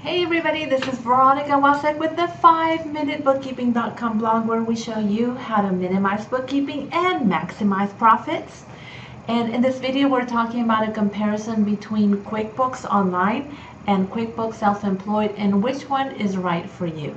Hey everybody, this is Veronica Wasek with the 5minutebookkeeping.com blog where we show you how to minimize bookkeeping and maximize profits. And in this video, we're talking about a comparison between QuickBooks Online and QuickBooks Self-Employed and which one is right for you.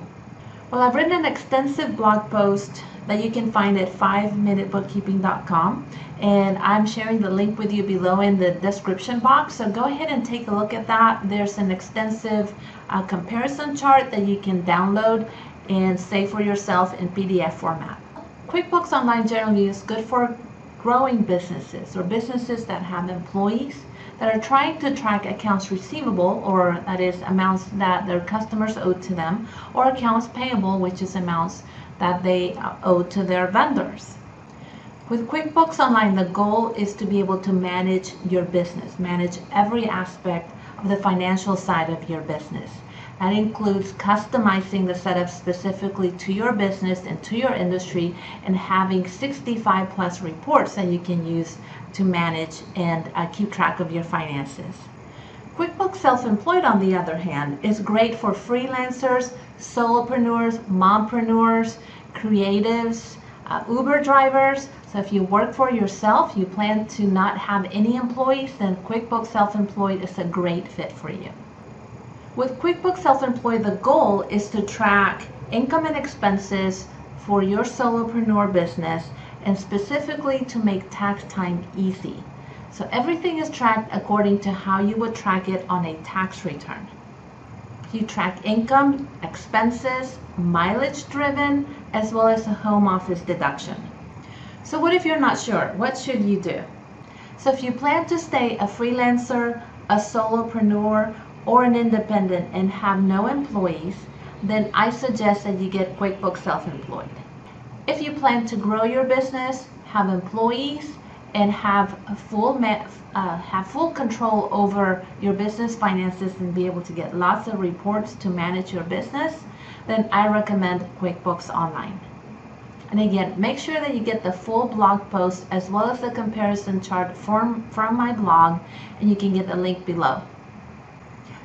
Well, I've written an extensive blog post that you can find at 5minutebookkeeping.com and I'm sharing the link with you below in the description box so go ahead and take a look at that there's an extensive uh, comparison chart that you can download and save for yourself in PDF format. QuickBooks Online generally is good for growing businesses or businesses that have employees that are trying to track accounts receivable, or that is amounts that their customers owe to them, or accounts payable, which is amounts that they uh, owe to their vendors. With QuickBooks Online, the goal is to be able to manage your business, manage every aspect of the financial side of your business. That includes customizing the setup specifically to your business and to your industry and having 65 plus reports that you can use to manage and uh, keep track of your finances. QuickBooks Self-Employed, on the other hand, is great for freelancers, solopreneurs, mompreneurs, creatives, uh, Uber drivers. So if you work for yourself, you plan to not have any employees, then QuickBooks Self-Employed is a great fit for you. With QuickBooks Self-Employed, the goal is to track income and expenses for your solopreneur business and specifically to make tax time easy. So everything is tracked according to how you would track it on a tax return. You track income, expenses, mileage driven, as well as a home office deduction. So what if you're not sure? What should you do? So if you plan to stay a freelancer, a solopreneur, or an independent and have no employees, then I suggest that you get QuickBooks Self-Employed. If you plan to grow your business, have employees, and have full uh, have full control over your business finances and be able to get lots of reports to manage your business, then I recommend QuickBooks Online. And again, make sure that you get the full blog post as well as the comparison chart from, from my blog, and you can get the link below.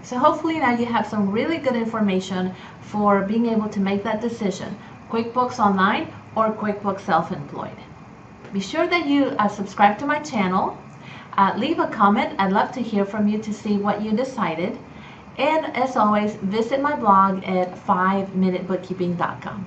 So hopefully now you have some really good information for being able to make that decision. QuickBooks Online or QuickBooks Self-Employed. Be sure that you uh, subscribe to my channel. Uh, leave a comment. I'd love to hear from you to see what you decided. And as always, visit my blog at 5minutebookkeeping.com.